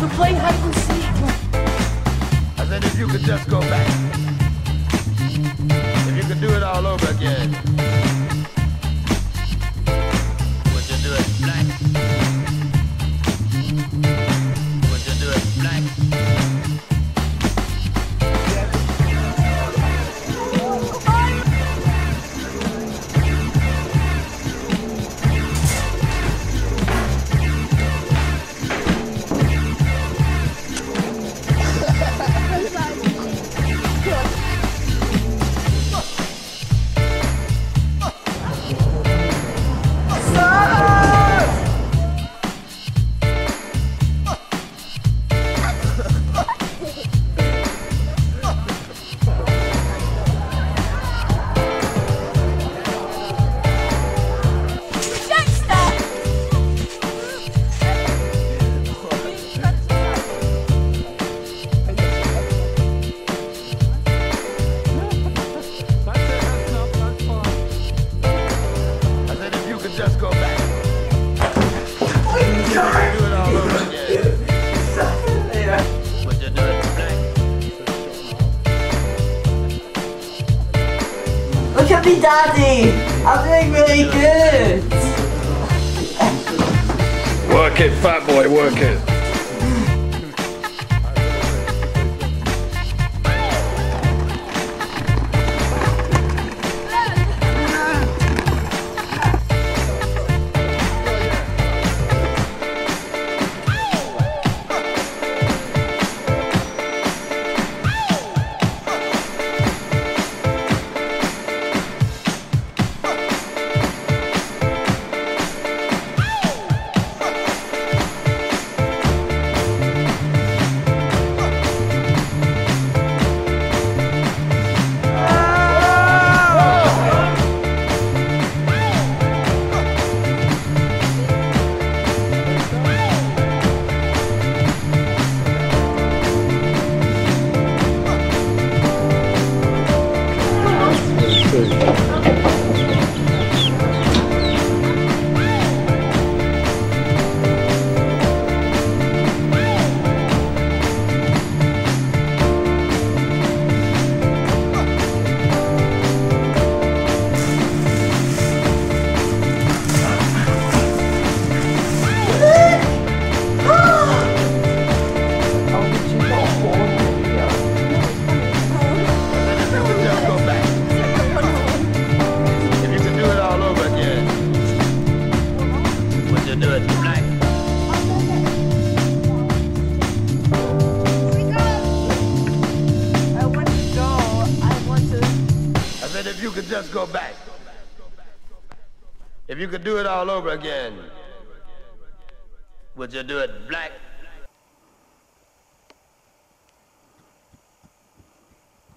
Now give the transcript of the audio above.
We're playing hide and seek. I said if you could just go back. If you could do it all over again, Look at me, Daddy! I'm doing really good! Work it, fat boy, work it. Could just go back. If you could do it all over again. Would you do it black?